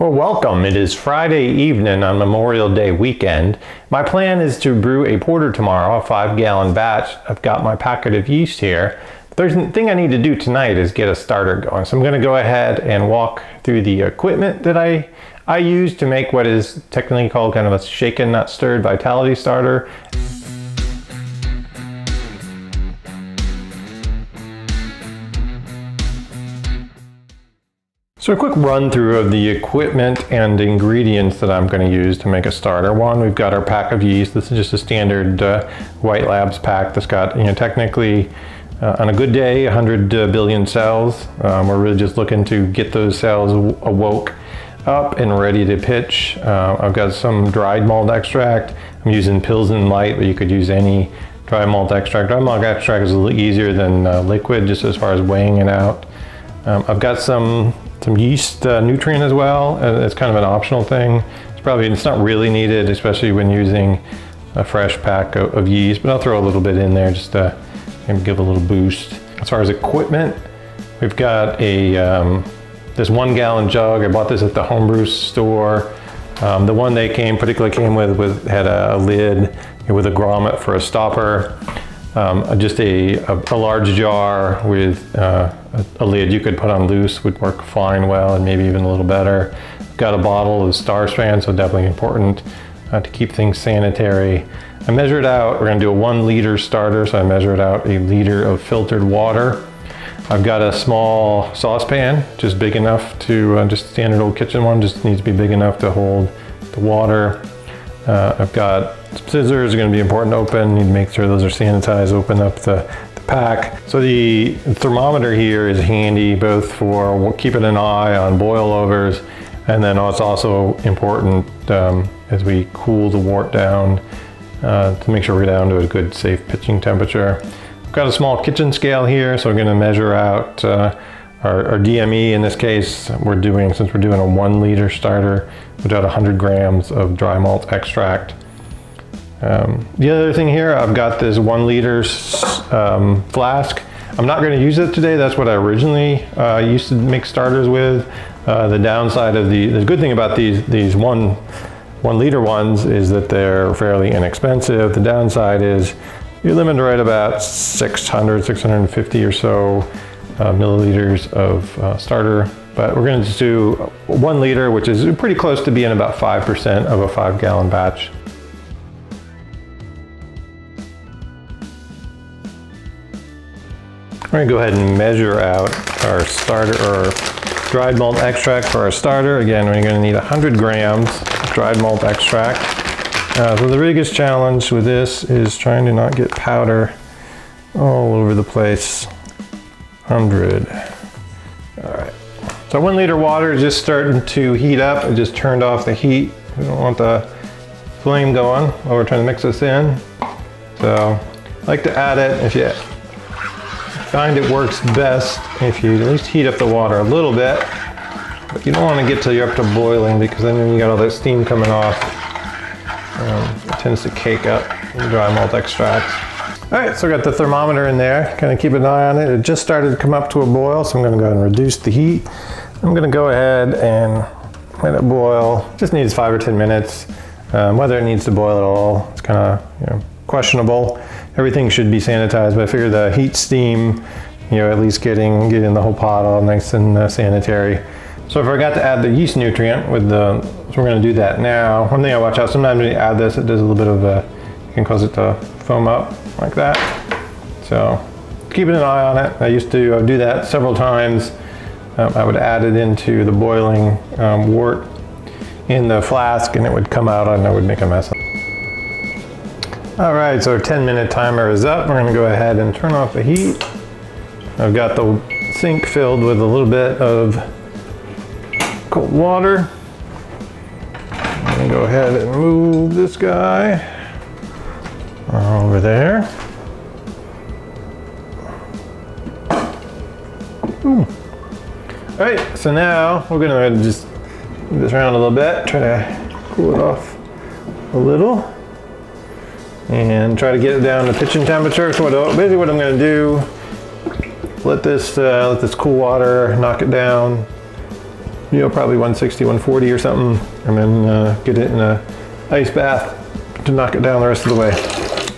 Well, welcome. It is Friday evening on Memorial Day weekend. My plan is to brew a porter tomorrow, a five gallon batch. I've got my packet of yeast here. The thing I need to do tonight is get a starter going. So I'm going to go ahead and walk through the equipment that I, I use to make what is technically called kind of a shaken, not stirred vitality starter. So a quick run through of the equipment and ingredients that I'm going to use to make a starter. One, we've got our pack of yeast. This is just a standard uh, White Labs pack that's got, you know, technically uh, on a good day, 100 uh, billion cells. Um, we're really just looking to get those cells awoke up and ready to pitch. Uh, I've got some dried malt extract. I'm using Pilsen Light, but you could use any dry malt extract. Dry malt extract is a little easier than uh, liquid just as far as weighing it out. Um, I've got some some yeast uh, nutrient as well. Uh, it's kind of an optional thing. It's probably, it's not really needed, especially when using a fresh pack of, of yeast, but I'll throw a little bit in there just to give a little boost. As far as equipment, we've got a, um, this one gallon jug. I bought this at the homebrew store. Um, the one they came, particularly came with, with had a, a lid with a grommet for a stopper. Um, just a, a, a, large jar with uh, a, a, lid you could put on loose would work fine well and maybe even a little better. Got a bottle of Star San, so definitely important uh, to keep things sanitary. I measured out, we're gonna do a one liter starter, so I measured out a liter of filtered water. I've got a small saucepan, just big enough to, uh, just standard old kitchen one, just needs to be big enough to hold the water. Uh, I've got scissors are going to be important to open. You need to make sure those are sanitized, open up the, the pack. So the thermometer here is handy both for keeping an eye on boilovers and then it's also important um, as we cool the wort down uh, to make sure we're down to a good safe pitching temperature. I've got a small kitchen scale here so we're going to measure out uh, our, our, DME in this case we're doing since we're doing a one liter starter we've got 100 grams of dry malt extract um, the other thing here, I've got this one liter um, flask. I'm not going to use it today. That's what I originally uh, used to make starters with. Uh, the downside of the, the good thing about these, these one, one liter ones is that they're fairly inexpensive. The downside is you're limited right about 600, 650 or so uh, milliliters of uh, starter. But we're going to do one liter, which is pretty close to being about 5% of a five gallon batch. We're gonna go ahead and measure out our starter or dried malt extract for our starter. Again, we're gonna need 100 grams dried malt extract. Uh, so the biggest challenge with this is trying to not get powder all over the place. 100. All right. So one liter water is just starting to heat up. I just turned off the heat. We don't want the flame going while we're trying to mix this in. So I like to add it if you find it works best if you at least heat up the water a little bit. But you don't want to get till you're up to boiling because then you got all that steam coming off. Um, it tends to cake up dry malt extract. All right, so I got the thermometer in there. Kind of keep an eye on it. It just started to come up to a boil, so I'm going to go ahead and reduce the heat. I'm going to go ahead and let it boil. Just needs five or 10 minutes. Um, whether it needs to boil at all, it's kind of you know, questionable everything should be sanitized, but I figure the heat steam, you know, at least getting, getting the whole pot all nice and uh, sanitary. So I forgot to add the yeast nutrient with the, so we're gonna do that now. One thing I watch out, sometimes when you add this, it does a little bit of a, you can cause it to foam up like that. So keeping an eye on it. I used to do that several times. Um, I would add it into the boiling um, wort in the flask and it would come out and I would make a mess. All right, so our 10 minute timer is up. We're gonna go ahead and turn off the heat. I've got the sink filled with a little bit of cold water. I'm gonna go ahead and move this guy over there. Ooh. All right, so now we're gonna just move this around a little bit, try to cool it off a little and try to get it down to pitching temperature. So what, basically what I'm gonna do, let this, uh, let this cool water knock it down you know, probably 160, 140 or something, and then uh, get it in a ice bath to knock it down the rest of the way.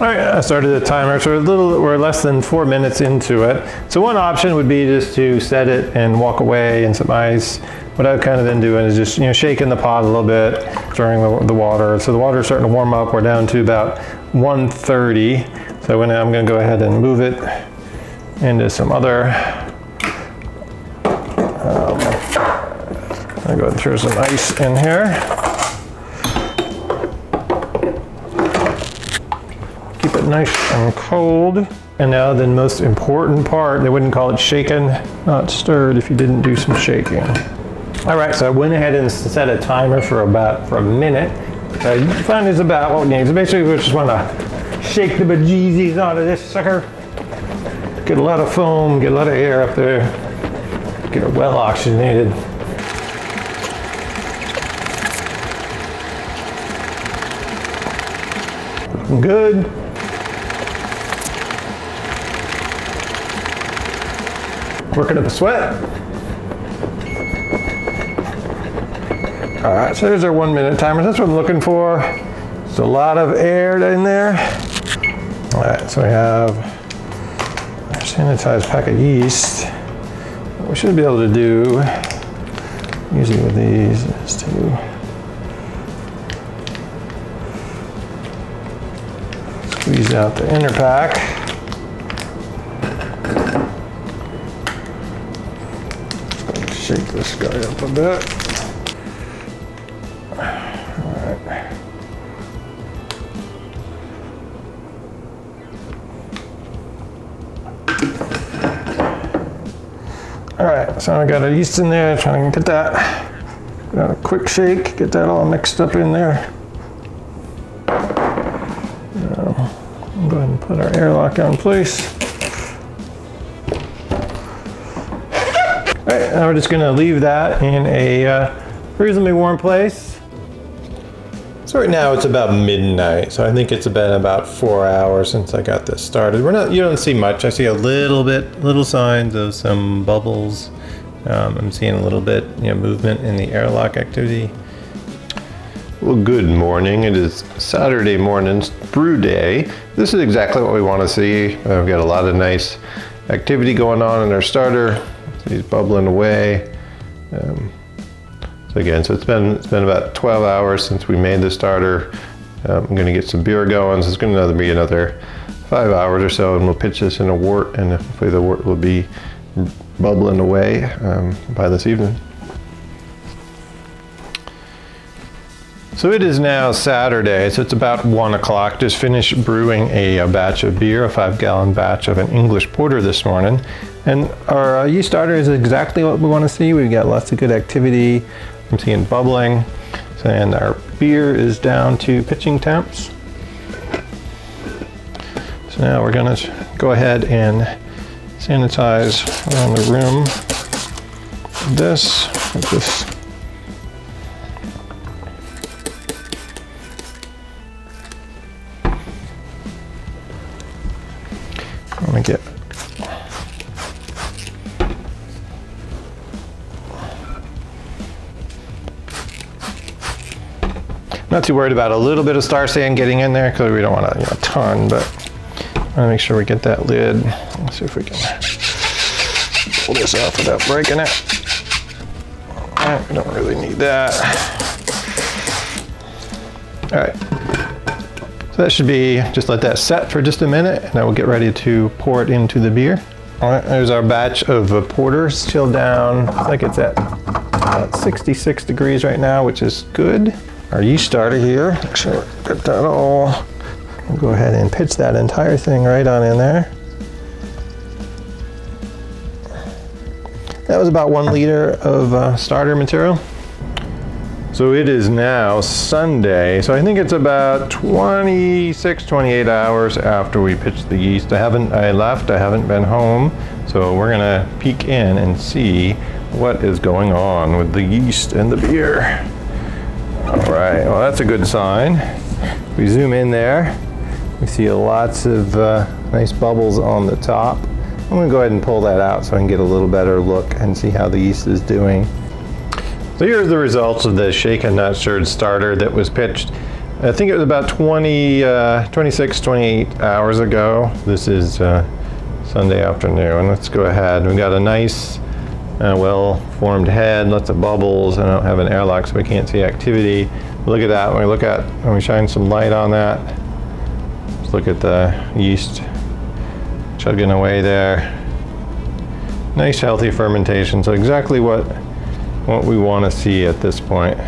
All right, I started the timer, so we're a little, we're less than four minutes into it. So one option would be just to set it and walk away in some ice. What I've kind of been doing is just, you know, shaking the pot a little bit, stirring the, the water. So the water's starting to warm up. We're down to about 130. So now I'm gonna go ahead and move it into some other um, I'm going to throw some ice in here. Keep it nice and cold. And now the most important part, they wouldn't call it shaken, not stirred if you didn't do some shaking. All right, so I went ahead and set a timer for about, for a minute. Uh, you find it's about what we need. So basically we just want to shake the bejesus out of this sucker. Get a lot of foam, get a lot of air up there. Get it well oxygenated. Good. Working up a sweat. All right, so there's our one minute timer. That's what I'm looking for. There's a lot of air in there. All right, so we have our sanitized pack of yeast. What we should be able to do, usually with these, is to squeeze out the inner pack. Shake this guy up a bit. So I got a yeast in there, trying to get that, got a quick shake, get that all mixed up in there. go ahead and put our airlock in place. All right, now we're just gonna leave that in a uh, reasonably warm place. So right now it's about midnight, so I think it's been about four hours since I got this started. We're not, you don't see much. I see a little bit, little signs of some bubbles. Um, I'm seeing a little bit, you know, movement in the airlock activity. Well, good morning. It is Saturday morning's brew day. This is exactly what we want to see. I've got a lot of nice activity going on in our starter. He's bubbling away. Um, so again, so it's been it's been about 12 hours since we made the starter. Um, I'm going to get some beer going. So it's going to be another five hours or so, and we'll pitch this in a wort, and hopefully the wort will be bubbling away um, by this evening. So it is now Saturday, so it's about one o'clock. Just finished brewing a, a, batch of beer, a five gallon batch of an English porter this morning. And our uh, yeast starter is exactly what we want to see. We've got lots of good activity. I'm seeing bubbling. And our beer is down to pitching temps. So now we're gonna go ahead and sanitize around the room. This this. Get Not too worried about a little bit of Star San getting in there because we don't want a you know, ton, but want to make sure we get that lid. Let's see if we can pull this off without breaking it. Right, we don't really need that. All right, so that should be, just let that set for just a minute and then we'll get ready to pour it into the beer. All right, there's our batch of porters chilled down. Looks like it's at about 66 degrees right now, which is good. Our yeast starter here, make sure we get that all. Go ahead and pitch that entire thing right on in there. That was about one liter of uh, starter material. So it is now Sunday, so I think it's about 26, 28 hours after we pitched the yeast. I haven't, I left, I haven't been home, so we're gonna peek in and see what is going on with the yeast and the beer. All right, well that's a good sign. We zoom in there, we see lots of uh, nice bubbles on the top. I'm gonna go ahead and pull that out so I can get a little better look and see how the yeast is doing. So here's the results of the shaken not stirred starter that was pitched. I think it was about 20, uh, 26, 28 hours ago. This is uh, Sunday afternoon. And let's go ahead. We've got a nice, uh, well-formed head, lots of bubbles. I don't have an airlock, so we can't see activity. Look at that. When we look at, when we shine some light on that, look at the yeast chugging away there. Nice healthy fermentation. So exactly what what we want to see at this point.